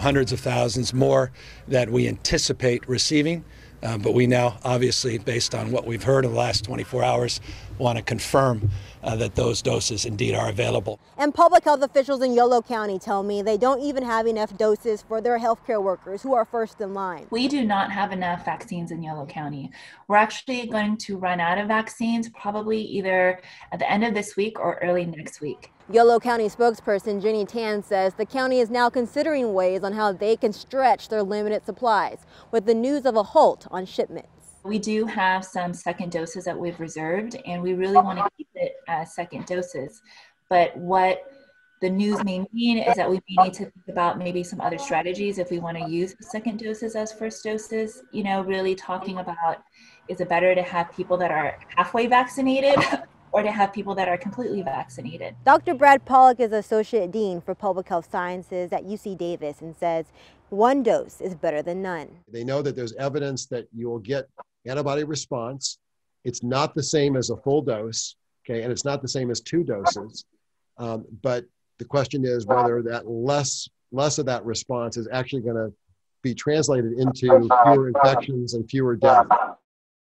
hundreds of thousands more that we anticipate receiving. Uh, but we now, obviously, based on what we've heard in the last 24 hours, want to confirm uh, that those doses indeed are available. And public health officials in Yolo County tell me they don't even have enough doses for their healthcare workers who are first in line. We do not have enough vaccines in Yolo County. We're actually going to run out of vaccines probably either at the end of this week or early next week. Yolo County spokesperson Jenny Tan says the county is now considering ways on how they can stretch their limited supplies with the news of a halt on shipments. We do have some second doses that we've reserved, and we really want to keep it as second doses. But what the news may mean is that we may need to think about maybe some other strategies if we want to use second doses as first doses. You know, really talking about is it better to have people that are halfway vaccinated or to have people that are completely vaccinated. Dr. Brad Pollock is Associate Dean for Public Health Sciences at UC Davis and says one dose is better than none. They know that there's evidence that you'll get antibody response. It's not the same as a full dose, okay, and it's not the same as two doses. Um, but the question is whether that less less of that response is actually going to be translated into fewer infections and fewer deaths.